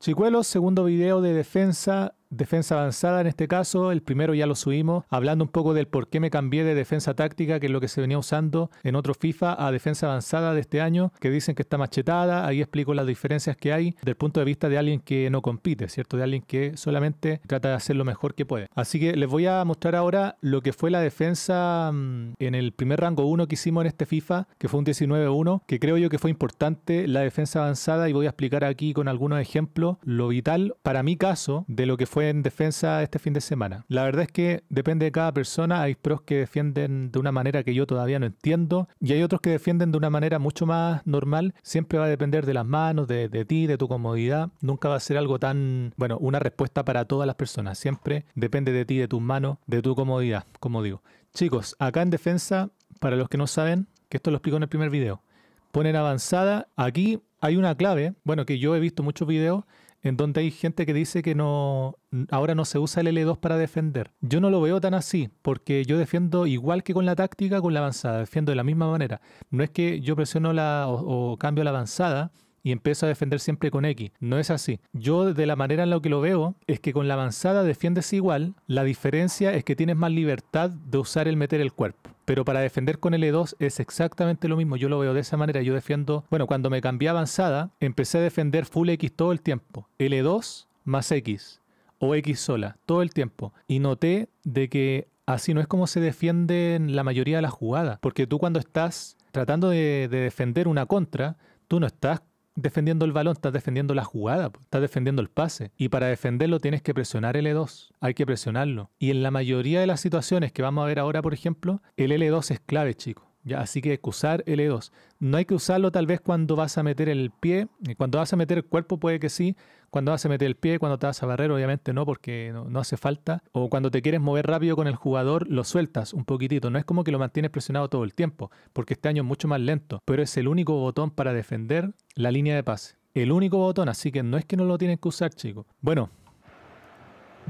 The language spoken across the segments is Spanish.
Chicuelos, segundo video de defensa defensa avanzada en este caso. El primero ya lo subimos, hablando un poco del por qué me cambié de defensa táctica, que es lo que se venía usando en otro FIFA, a defensa avanzada de este año, que dicen que está machetada. Ahí explico las diferencias que hay del punto de vista de alguien que no compite, ¿cierto? De alguien que solamente trata de hacer lo mejor que puede. Así que les voy a mostrar ahora lo que fue la defensa mm, en el primer rango 1 que hicimos en este FIFA, que fue un 19-1, que creo yo que fue importante la defensa avanzada y voy a explicar aquí con algunos ejemplos lo vital para mi caso de lo que fue en defensa este fin de semana. La verdad es que depende de cada persona. Hay pros que defienden de una manera que yo todavía no entiendo y hay otros que defienden de una manera mucho más normal. Siempre va a depender de las manos, de, de ti, de tu comodidad. Nunca va a ser algo tan, bueno, una respuesta para todas las personas. Siempre depende de ti, de tus manos, de tu comodidad, como digo. Chicos, acá en defensa, para los que no saben, que esto lo explico en el primer video, ponen avanzada. Aquí hay una clave, bueno, que yo he visto muchos videos en donde hay gente que dice que no ahora no se usa el L2 para defender. Yo no lo veo tan así, porque yo defiendo igual que con la táctica, con la avanzada, defiendo de la misma manera. No es que yo presiono la o, cambio la avanzada y empiezo a defender siempre con X. No es así. Yo de la manera en la que lo veo es que con la avanzada defiendes igual, la diferencia es que tienes más libertad de usar el meter el cuerpo. Pero para defender con L2 es exactamente lo mismo. Yo lo veo de esa manera. Yo defiendo, bueno, cuando me cambié a avanzada, empecé a defender full X todo el tiempo. L2 más X o X sola todo el tiempo. Y noté de que así no es como se defiende en la mayoría de las jugadas. Porque tú cuando estás tratando de defender una contra, tú no estás defendiendo el balón, estás defendiendo la jugada, estás defendiendo el pase. Y para defenderlo tienes que presionar L2, hay que presionarlo. Y en la mayoría de las situaciones que vamos a ver ahora, por ejemplo, el L2 es clave, chicos. Ya, así que usar L2. No hay que usarlo tal vez cuando vas a meter el pie. Cuando vas a meter el cuerpo puede que sí. Cuando vas a meter el pie, cuando te vas a barrer, obviamente no, porque no, hace falta. O cuando te quieres mover rápido con el jugador, lo sueltas un poquitito. No es como que lo mantienes presionado todo el tiempo, porque este año es mucho más lento. Pero es el único botón para defender la línea de pase. El único botón, así que no es que no lo tienes que usar, chicos. Bueno,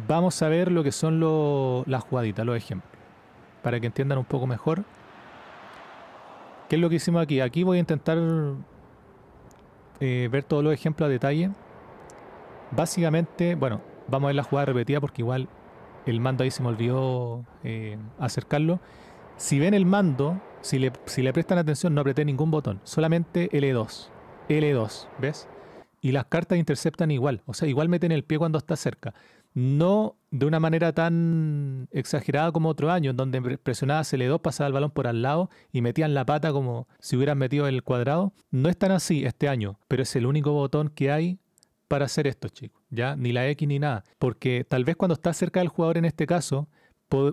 vamos a ver lo que son las jugaditas, los ejemplos. Para que entiendan un poco mejor. ¿Qué es lo que hicimos aquí? Aquí voy a intentar eh, ver todos los ejemplos a detalle. Básicamente, bueno, vamos a ver la jugada repetida porque igual el mando ahí se me olvidó eh, acercarlo. Si ven el mando, si le, si le prestan atención, no apreté ningún botón, solamente L2. L2, ¿ves? Y las cartas interceptan igual, o sea, igual meten el pie cuando está cerca no de una manera tan exagerada como otro año, en donde presionabas L2, pasaba el balón por al lado y metían la pata como si hubieran metido el cuadrado. No es tan así este año, pero es el único botón que hay para hacer esto, chicos. ¿ya? Ni la X ni nada. Porque tal vez cuando estás cerca del jugador en este caso,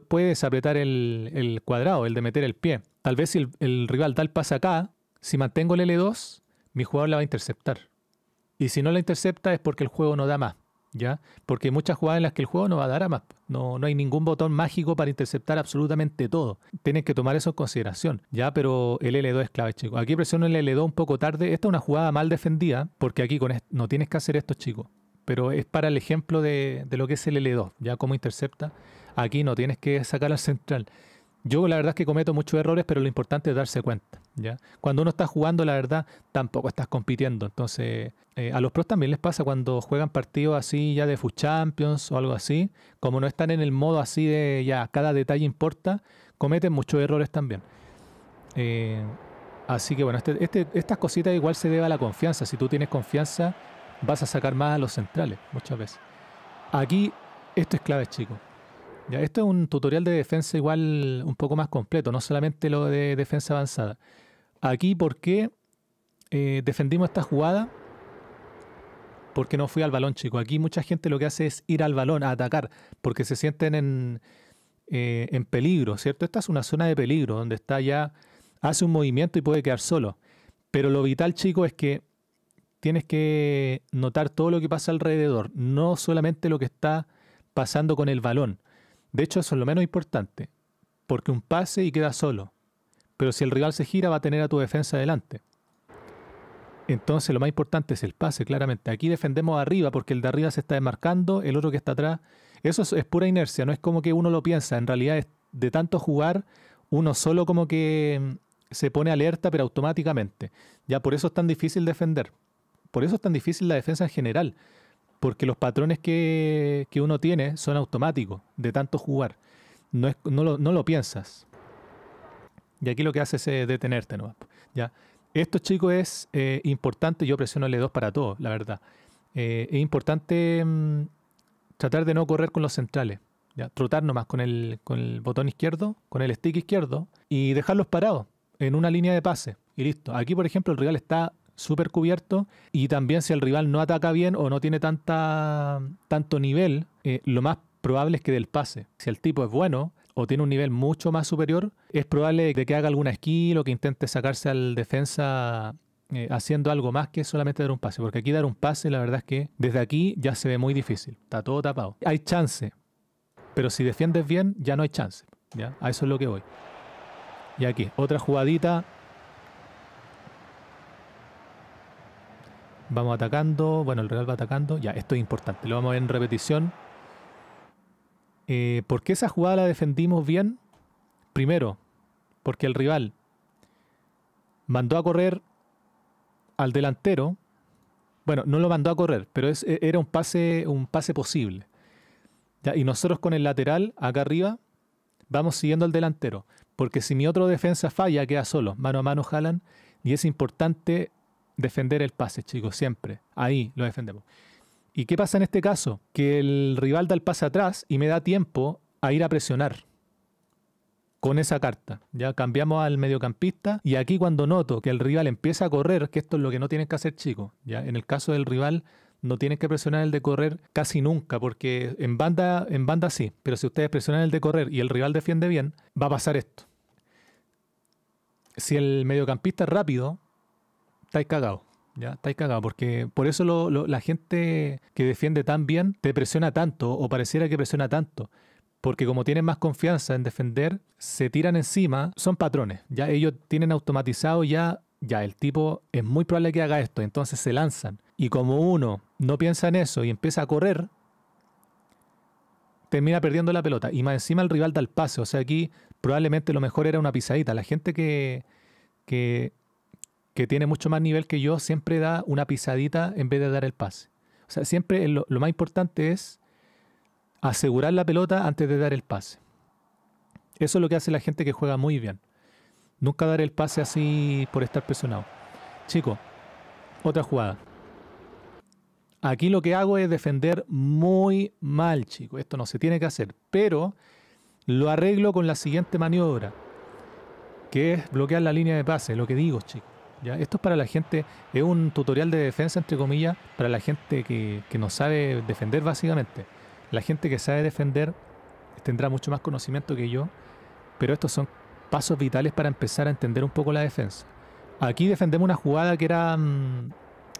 puedes apretar el, cuadrado, el de meter el pie. Tal vez si el, el rival da el pase acá, si mantengo el L2, mi jugador la va a interceptar. Y si no la intercepta es porque el juego no da más. ¿Ya? Porque hay muchas jugadas en las que el juego no va a dar a más. No, no hay ningún botón mágico para interceptar absolutamente todo. Tienes que tomar eso en consideración, ¿ya? Pero el L2 es clave, chicos. Aquí presiono el L2 un poco tarde. Esta es una jugada mal defendida, porque aquí con no tienes que hacer esto, chicos. Pero es para el ejemplo de, de lo que es el L2, ¿ya? Cómo intercepta. Aquí no tienes que sacar al central. Yo la verdad es que cometo muchos errores, pero lo importante es darse cuenta. ¿ya? Cuando uno está jugando, la verdad, tampoco estás compitiendo. Entonces, eh, a los pros también les pasa cuando juegan partidos así ya de FUT Champions o algo así, como no están en el modo así de ya cada detalle importa, cometen muchos errores también. Eh, así que bueno, este, este, estas cositas igual se debe a la confianza. Si tú tienes confianza, vas a sacar más a los centrales muchas veces. Aquí, esto es clave, chicos. Ya, esto es un tutorial de defensa igual un poco más completo, no solamente lo de defensa avanzada. Aquí, ¿por qué eh, defendimos esta jugada? Porque no fui al balón, chico. Aquí mucha gente lo que hace es ir al balón, a atacar, porque se sienten en, eh, en peligro, ¿cierto? Esta es una zona de peligro, donde está ya, hace un movimiento y puede quedar solo. Pero lo vital, chico, es que tienes que notar todo lo que pasa alrededor, no solamente lo que está pasando con el balón. De hecho, eso es lo menos importante, porque un pase y queda solo. Pero si el rival se gira, va a tener a tu defensa adelante. Entonces lo más importante es el pase, claramente. Aquí defendemos arriba porque el de arriba se está desmarcando, el otro que está atrás. Eso es, pura inercia, no es como que uno lo piensa. En realidad es de tanto jugar, uno solo como que mm, se pone alerta, pero automáticamente. Ya por eso es tan difícil defender. Por eso es tan difícil la defensa en general porque los patrones que, que uno tiene son automáticos de tanto jugar. No, es, no, lo, no lo piensas. Y aquí lo que hace es eh, detenerte, ¿no? ¿Ya? Esto, chicos, es eh, importante. Yo presiono L2 para todo, la verdad. Eh, es importante mm, tratar de no correr con los centrales. ¿ya? Trotar nomás con el, con el botón izquierdo, con el stick izquierdo y dejarlos parados en una línea de pase. Y listo. Aquí, por ejemplo, el rival está súper cubierto y también si el rival no ataca bien o no tiene tanta, tanto nivel, lo más probable es que del pase. Si el tipo es bueno, o tiene un nivel mucho más superior, es probable de que haga alguna skill o que intente sacarse al defensa eh, haciendo algo más que solamente dar un pase. Porque aquí dar un pase, la verdad es que desde aquí ya se ve muy difícil. Está todo tapado. Hay chance, pero si defiendes bien, ya no hay chance. ¿ya? A eso es lo que voy. Y aquí, otra jugadita. Vamos atacando. Bueno, el Real va atacando. Ya, esto es importante. Lo vamos a ver en repetición. Eh, ¿Por qué esa jugada la defendimos bien? Primero, porque el rival mandó a correr al delantero. Bueno, no lo mandó a correr, pero e, era un pase, un pase posible. Y nosotros con el lateral, acá arriba, vamos siguiendo al delantero. Porque si mi otro defensa falla, queda solo. Mano a mano jalan. Y es importante defender el pase, chicos, siempre. Ahí lo defendemos. ¿Y qué pasa en este caso? Que el rival da el pase atrás y me da tiempo a ir a presionar con esa carta. Ya cambiamos al mediocampista y aquí cuando noto que el rival empieza a correr, que esto es lo que no tienen que hacer chicos, ya en el caso del rival no tienen que presionar el de correr casi nunca, porque en banda, en banda sí, pero si ustedes presionan el de correr y el rival defiende bien, va a pasar esto. Si el mediocampista es rápido, estáis cagados. Ya, estáis cagado, porque por eso la gente que defiende tan bien te presiona tanto o pareciera que presiona tanto. Porque como tienen más confianza en defender, se tiran encima, son patrones. Ya ellos tienen automatizado ya, ya el tipo es muy probable que haga esto, entonces se lanzan. Y como uno no piensa en eso y empieza a correr, termina perdiendo la pelota. Y más encima el rival da el pase. O sea, aquí probablemente lo mejor era una pisadita. La gente que, que que tiene mucho más nivel que yo, siempre da una pisadita en vez de dar el pase. O sea, siempre lo, más importante es asegurar la pelota antes de dar el pase. Eso es lo que hace la gente que juega muy bien. Nunca dar el pase así por estar presionado. Chico, otra jugada. Aquí lo que hago es defender muy mal, chico. Esto no se tiene que hacer. Pero lo arreglo con la siguiente maniobra, que es bloquear la línea de pase, lo que digo, Esto es para la gente, es un tutorial de defensa, entre comillas, para la gente que, no sabe defender básicamente. La gente que sabe defender tendrá mucho más conocimiento que yo, pero estos son pasos vitales para empezar a entender un poco la defensa. Aquí defendemos una jugada que era mm,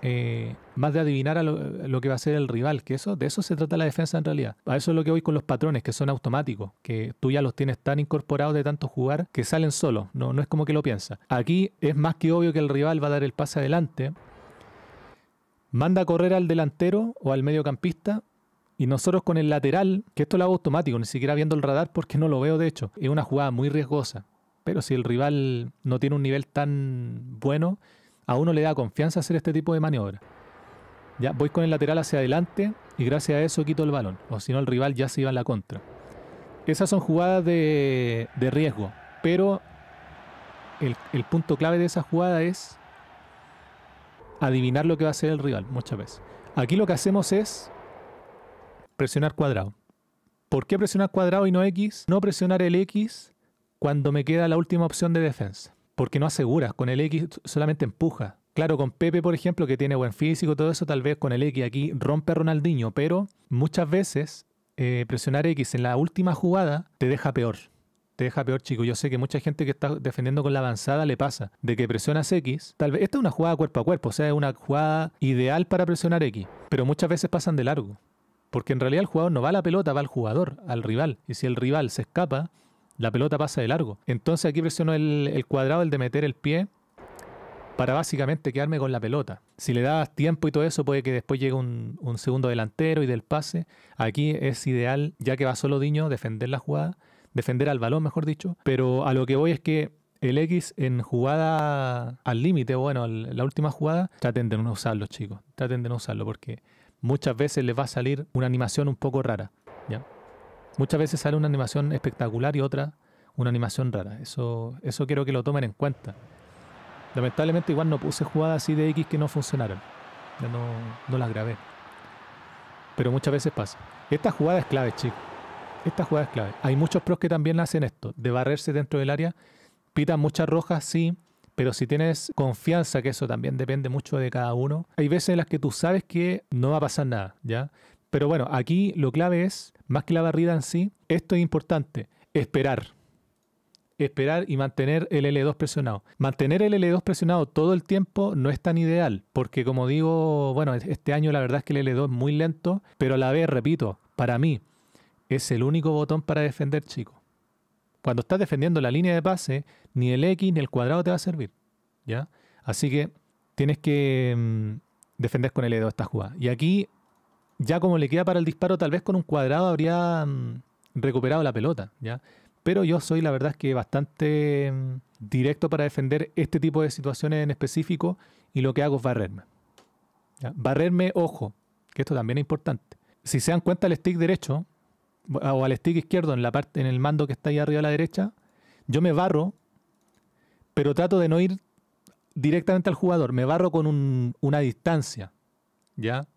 eh, más de adivinar a lo, que va a ser el rival, que eso, de eso se trata la defensa en realidad. A eso es lo que voy con los patrones, que son automáticos, que tú ya los tienes tan incorporados de tanto jugar que salen solos, no, no es como que lo piensas. Aquí es más que obvio que el rival va a dar el pase adelante, manda a correr al delantero o al mediocampista y nosotros con el lateral, que esto lo hago automático, ni siquiera viendo el radar porque no lo veo de hecho, es una jugada muy riesgosa. Pero si el rival no tiene un nivel tan bueno, a uno le da confianza hacer este tipo de maniobra. Ya voy con el lateral hacia adelante y gracias a eso quito el balón, o si no el rival ya se iba en la contra. Esas son jugadas de, riesgo, pero el, el, punto clave de esa jugada es adivinar lo que va a hacer el rival muchas veces. Aquí lo que hacemos es presionar cuadrado. ¿Por qué presionar cuadrado y no X? No presionar el X cuando me queda la última opción de defensa porque no aseguras. Con el X solamente empuja. Claro, con Pepe, por ejemplo, que tiene buen físico, todo eso, tal vez con el X aquí rompe a Ronaldinho, pero muchas veces eh, presionar X en la última jugada te deja peor. Te deja peor, chico. Yo sé que mucha gente que está defendiendo con la avanzada le pasa de que presionas X. Tal vez esta es una jugada cuerpo a cuerpo, o sea, es una jugada ideal para presionar X, pero muchas veces pasan de largo. Porque en realidad el jugador no va a la pelota, va al jugador, al rival. Y si el rival se escapa, la pelota pasa de largo. Entonces aquí presiono el, cuadrado, el de meter el pie, para básicamente quedarme con la pelota. Si le das tiempo y todo eso, puede que después llegue un, segundo delantero y del pase. Aquí es ideal, ya que va solo Diño, defender la jugada, defender al balón, mejor dicho. Pero a lo que voy es que el X en jugada al límite, bueno, la última jugada, traten de no usarlo, chicos. Traten de no usarlo porque muchas veces les va a salir una animación un poco rara. ¿ya? Muchas veces sale una animación espectacular y otra una animación rara. Eso, eso quiero que lo tomen en cuenta. Lamentablemente igual no puse jugadas así de X que no funcionaron. Ya no, no las grabé. Pero muchas veces pasa. Esta jugada es clave, chicos. Esta jugada es clave. Hay muchos pros que también hacen esto, de barrerse dentro del área. Pitan muchas rojas, sí, pero si tienes confianza, que eso también depende mucho de cada uno, hay veces en las que tú sabes que no va a pasar nada, ¿ya? Pero bueno, aquí lo clave es, más que la barrida en sí, esto es importante, esperar. Esperar y mantener el L2 presionado. Mantener el L2 presionado todo el tiempo no es tan ideal, porque como digo, bueno, este año la verdad es que el L2 es muy lento, pero a la vez, repito, para mí es el único botón para defender, chicos. Cuando estás defendiendo la línea de pase, ni el X ni el cuadrado te va a servir. ¿ya? Así que tienes que mm, defender con el L2 esta jugada. Y aquí, ya como le queda para el disparo, tal vez con un cuadrado habría mm, recuperado la pelota. ¿ya? Pero yo soy, la verdad, es que bastante mm, directo para defender este tipo de situaciones en específico y lo que hago es barrerme. Barrerme, ojo, que esto también es importante. Si se dan cuenta, el stick derecho o al stick izquierdo en la parte, en el mando que está ahí arriba a la derecha, yo me barro, pero trato de no ir directamente al jugador, me barro con una distancia, ¿ya?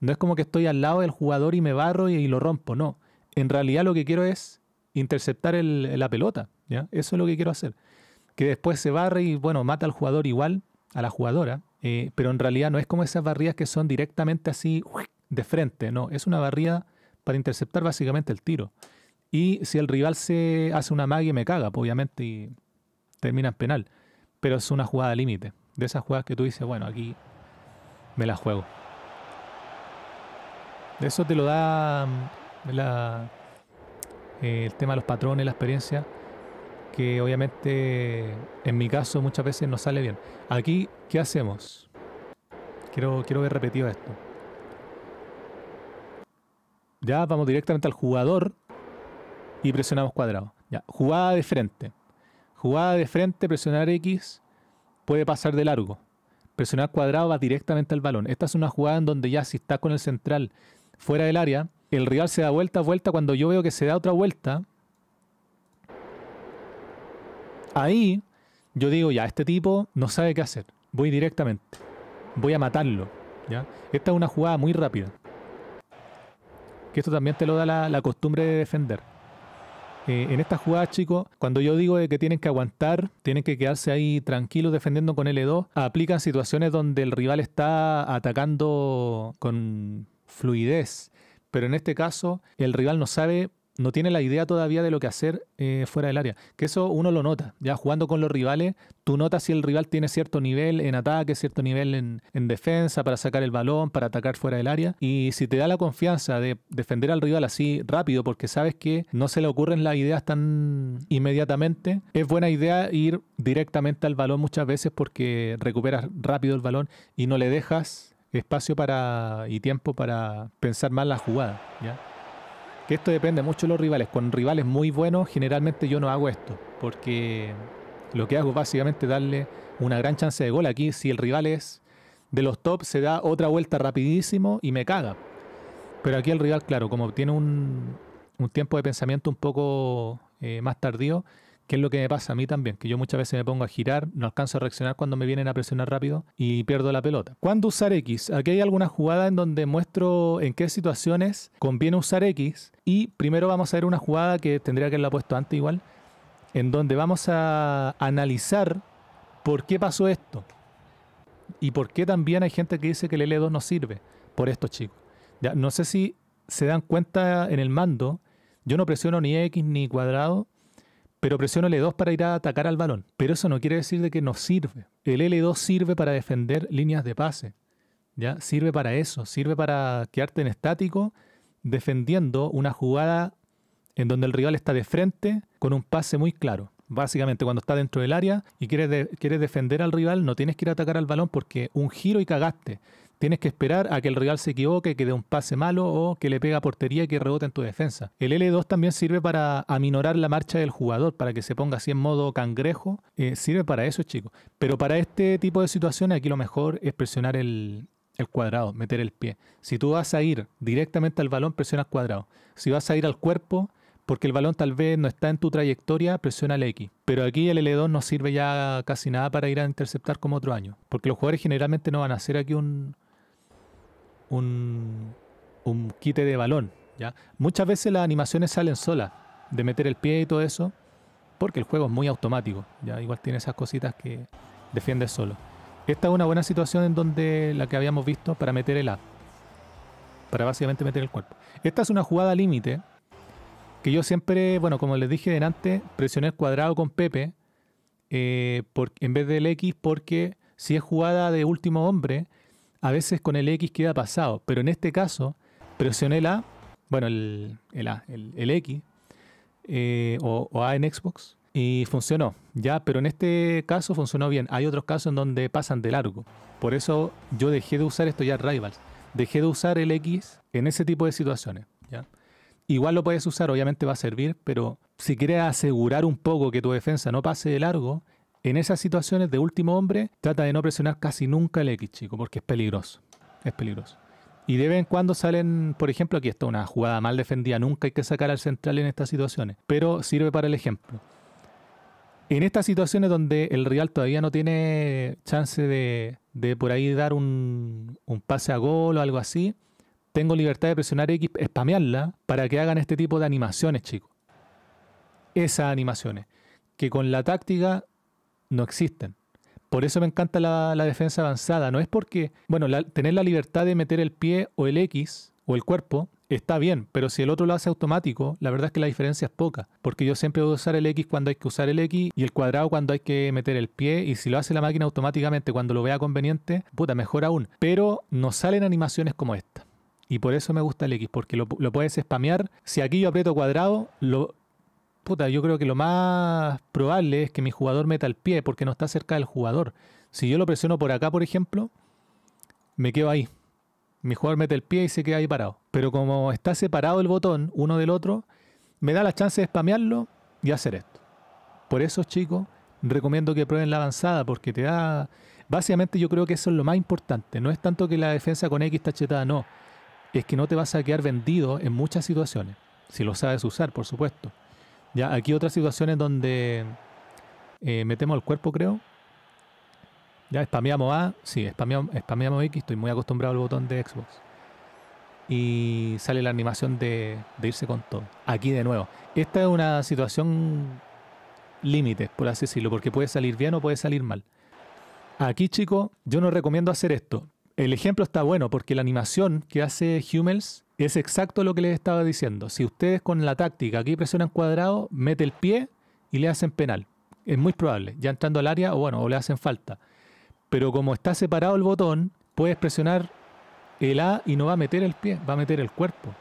No es como que estoy al lado del jugador y me barro y, lo rompo, no. En realidad lo que quiero es interceptar la pelota. ¿ya? Eso es lo que quiero hacer. Que después se barre y, bueno, mata al jugador igual, a la jugadora, eh, pero en realidad no es como esas barridas que son directamente así de frente, no, es una barrida para interceptar básicamente el tiro. Y si el rival se hace una magia me caga, pues, obviamente, y termina en penal. Pero es una jugada límite. De esas jugadas que tú dices, bueno, aquí me la juego. Eso te lo da mm, la, eh, el tema de los patrones, la experiencia, que obviamente en mi caso muchas veces no sale bien. Aquí, ¿qué hacemos? Quiero, quiero ver repetido esto. Ya vamos directamente al jugador y presionamos cuadrado. Ya, jugada de frente. Jugada de frente, presionar X puede pasar de largo. Presionar cuadrado va directamente al balón. Esta es una jugada en donde ya si está con el central fuera del área, el rival se da vuelta, vuelta, cuando yo veo que se da otra vuelta, ahí yo digo, ya, este tipo no sabe qué hacer, voy directamente, voy a matarlo. Esta es una jugada muy rápida. Que esto también te lo da la, costumbre de defender. Eh, en esta jugada, chicos, cuando yo digo de que tienen que aguantar, tienen que quedarse ahí tranquilos defendiendo con L2, aplican situaciones donde el rival está atacando con fluidez, pero en este caso el rival no sabe, no tiene la idea todavía de lo que hacer eh, fuera del área. Que eso uno lo nota. Ya jugando con los rivales, tú notas si el rival tiene cierto nivel en ataque, cierto nivel en, defensa para sacar el balón, para atacar fuera del área. Y si te da la confianza de defender al rival así rápido, porque sabes que no se le ocurren las ideas tan inmediatamente, es buena idea ir directamente al balón muchas veces porque recuperas rápido el balón y no le dejas espacio para y tiempo para pensar más la jugada. ¿ya? Que esto depende mucho de los rivales. Con rivales muy buenos, generalmente yo no hago esto, porque lo que hago es básicamente darle una gran chance de gol. Aquí, si el rival es de los top, se da otra vuelta rapidísimo y me caga. Pero aquí el rival, claro, como tiene un, un tiempo de pensamiento un poco eh, más tardío, que es lo que me pasa a mí también, que yo muchas veces me pongo a girar, no alcanzo a reaccionar cuando me vienen a presionar rápido y pierdo la pelota. ¿Cuándo usar X? Aquí hay alguna jugada en donde muestro en qué situaciones conviene usar X y primero vamos a ver una jugada que tendría que haberla puesto antes igual, en donde vamos a analizar por qué pasó esto y por qué también hay gente que dice que el L2 no sirve por estos chicos. Ya, no sé si se dan cuenta en el mando, yo no presiono ni X ni cuadrado pero presiono L2 para ir a atacar al balón. Pero eso no quiere decir de que no sirve. El L2 sirve para defender líneas de pase. ¿ya? Sirve para eso, sirve para quedarte en estático defendiendo una jugada en donde el rival está de frente con un pase muy claro. Básicamente, cuando está dentro del área y quieres, quieres defender al rival, no tienes que ir a atacar al balón porque un giro y cagaste tienes que esperar a que el rival se equivoque, que dé un pase malo o que le pega portería y que rebote en tu defensa. El L2 también sirve para aminorar la marcha del jugador, para que se ponga así en modo cangrejo. Eh, sirve para eso, chicos. Pero para este tipo de situaciones, aquí lo mejor es presionar el, el cuadrado, meter el pie. Si tú vas a ir directamente al balón, presionas cuadrado. Si vas a ir al cuerpo, porque el balón tal vez no está en tu trayectoria, presiona el X. Pero aquí el L2 no sirve ya casi nada para ir a interceptar como otro año. Porque los jugadores generalmente no van a hacer aquí un, un, un quite de balón. ¿ya? Muchas veces las animaciones salen solas, de meter el pie y todo eso, porque el juego es muy automático. ¿ya? Igual tiene esas cositas que defiende solo. Esta es una buena situación en donde la que habíamos visto para meter el A. Para básicamente meter el cuerpo. Esta es una jugada límite que yo siempre, bueno, como les dije delante, presioné el cuadrado con Pepe eh, en vez del X porque si es jugada de último hombre, a veces con el X queda pasado. Pero en este caso, presioné el A, bueno, el, A, el, X eh, o, o A en Xbox y funcionó, ya, pero en este caso funcionó bien. Hay otros casos en donde pasan de largo. Por eso yo dejé de usar esto ya Rivals. Dejé de usar el X en ese tipo de situaciones. ¿ya? Igual lo puedes usar, obviamente va a servir, pero si quieres asegurar un poco que tu defensa no pase de largo, en esas situaciones de último hombre, trata de no presionar casi nunca el X, chico, porque es peligroso. Es peligroso. Y de vez en cuando salen, por ejemplo, aquí está una jugada mal defendida, nunca hay que sacar al central en estas situaciones, pero sirve para el ejemplo. En estas situaciones donde el Real todavía no tiene chance de, por ahí dar un, un pase a gol o algo así, tengo libertad de presionar X, spamearla, para que hagan este tipo de animaciones, chicos. Esas animaciones, que con la táctica no existen. Por eso me encanta la, defensa avanzada. No es porque, bueno, tener la libertad de meter el pie o el X o el cuerpo está bien, pero si el otro lo hace automático, la verdad es que la diferencia es poca. Porque yo siempre voy a usar el X cuando hay que usar el X y el cuadrado cuando hay que meter el pie. Y si lo hace la máquina automáticamente cuando lo vea conveniente, puta, mejor aún. Pero no salen animaciones como esta. Y por eso me gusta el X, porque lo, puedes spamear. Si aquí yo aprieto cuadrado, lo, puta, yo creo que lo más probable es que mi jugador meta el pie, porque no está cerca del jugador. Si yo lo presiono por acá, por ejemplo, me quedo ahí. Mi jugador mete el pie y se queda ahí parado. Pero como está separado el botón uno del otro, me da la chance de spamearlo y hacer esto. Por eso, chicos, recomiendo que prueben la avanzada, porque te da... Básicamente yo creo que eso es lo más importante. No es tanto que la defensa con X está chetada, no es que no te vas a quedar vendido en muchas situaciones, si lo sabes usar, por supuesto. Ya, aquí otras situaciones donde eh, metemos el cuerpo, creo. Ya, spameamos A, sí, spameamos, X, estoy muy acostumbrado al botón de Xbox. Y sale la animación de, de irse con todo. Aquí de nuevo. Esta es una situación límite, por así decirlo, porque puede salir bien o puede salir mal. Aquí, chicos, yo no recomiendo hacer esto, el ejemplo está bueno porque la animación que hace Hummels es exacto lo que les estaba diciendo. Si ustedes con la táctica aquí presionan cuadrado, mete el pie y le hacen penal. Es muy probable, ya entrando al área o bueno, o le hacen falta. Pero como está separado el botón, puedes presionar el A y no va a meter el pie, va a meter el cuerpo.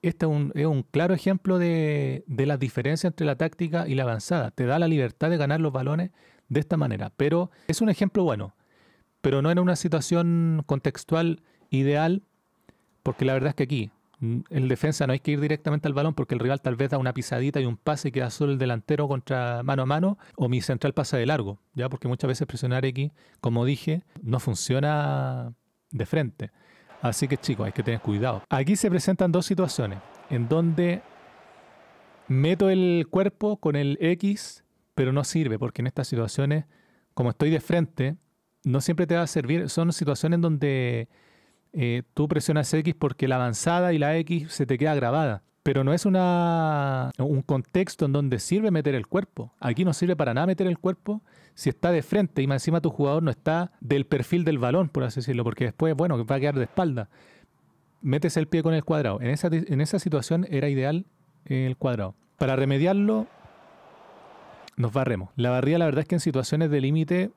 Este es un, claro ejemplo de, de la diferencia entre la táctica y la avanzada. Te da la libertad de ganar los balones de esta manera. Pero es un ejemplo bueno pero no en una situación contextual ideal, porque la verdad es que aquí, mm, el defensa no hay que ir directamente al balón porque el rival tal vez da una pisadita y un pase y queda solo el delantero contra mano a mano o mi central pasa de largo, ya porque muchas veces presionar X, como dije, no funciona de frente. Así que chicos, hay que tener cuidado. Aquí se presentan dos situaciones en donde meto el cuerpo con el X, pero no sirve porque en estas situaciones, como estoy de frente, no siempre te va a servir. Son situaciones donde eh, tú presionas X porque la avanzada y la X se te queda grabada. Pero no es una, un contexto en donde sirve meter el cuerpo. Aquí no sirve para nada meter el cuerpo si está de frente y más encima tu jugador no está del perfil del balón, por así decirlo, porque después, bueno, va a quedar de espalda. Metes el pie con el cuadrado. En esa, en esa situación era ideal el cuadrado. Para remediarlo, nos barremos. La barría, la verdad es que en situaciones de límite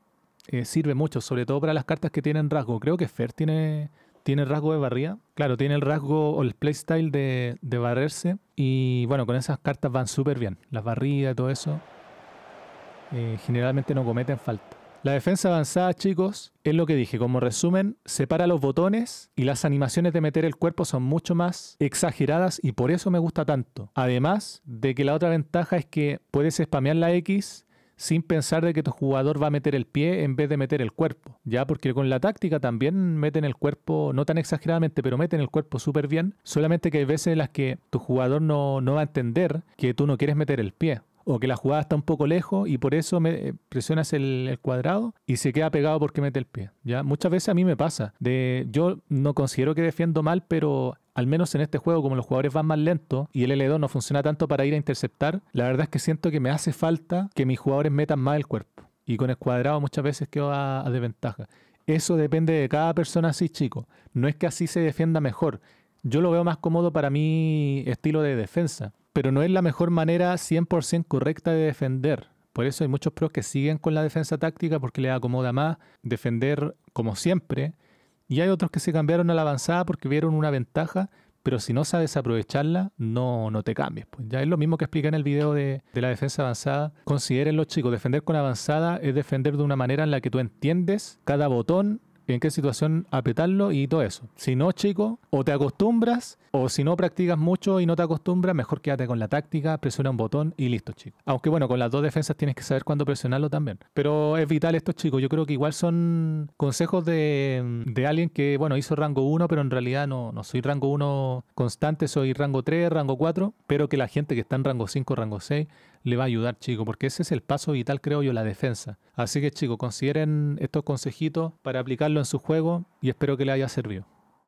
eh, sirve mucho, sobre todo para las cartas que tienen rasgo. Creo que Fer tiene, tiene rasgo de barría. Claro, tiene el rasgo o el playstyle de, de barrerse. Y bueno, con esas cartas van súper bien. Las barridas y todo eso eh, generalmente no cometen falta. La defensa avanzada, chicos, es lo que dije. Como resumen, separa los botones y las animaciones de meter el cuerpo son mucho más exageradas y por eso me gusta tanto. Además de que la otra ventaja es que puedes spamear la X sin pensar de que tu jugador va a meter el pie en vez de meter el cuerpo, ¿ya? Porque con la táctica también meten el cuerpo, no tan exageradamente, pero meten el cuerpo súper bien, solamente que hay veces en las que tu jugador no, no va a entender que tú no quieres meter el pie o que la jugada está un poco lejos y por eso me eh, presionas el, cuadrado y se queda pegado porque mete el pie. ¿ya? Muchas veces a mí me pasa. De, yo no considero que defiendo mal, pero al menos en este juego, como los jugadores van más lentos y el L2 no funciona tanto para ir a interceptar, la verdad es que siento que me hace falta que mis jugadores metan más el cuerpo. Y con el cuadrado muchas veces quedo a, desventaja. Eso depende de cada persona así, chico. No es que así se defienda mejor. Yo lo veo más cómodo para mi estilo de defensa pero no es la mejor manera 100% correcta de defender. Por eso hay muchos pros que siguen con la defensa táctica porque les acomoda más defender como siempre. Y hay otros que se cambiaron a la avanzada porque vieron una ventaja, pero si no sabes aprovecharla, no, no te cambies. Pues ya es lo mismo que expliqué en el video de, de la defensa avanzada. Considérenlo chicos, defender con avanzada es defender de una manera en la que tú entiendes cada botón en qué situación apretarlo y todo eso. Si no, chico, o te acostumbras, o si no practicas mucho y no te acostumbras, mejor quédate con la táctica, presiona un botón y listo, chico. Aunque bueno, con las dos defensas tienes que saber cuándo presionarlo también. Pero es vital esto, chicos. Yo creo que igual son consejos de, de alguien que, bueno, hizo rango 1, pero en realidad no, no soy rango 1 constante, soy rango 3, rango 4, pero que la gente que está en rango 5, rango 6, le va a ayudar, chicos, porque ese es el paso vital, creo yo, la defensa. Así que, chicos, consideren estos consejitos para aplicarlo en su juego y espero que les haya servido.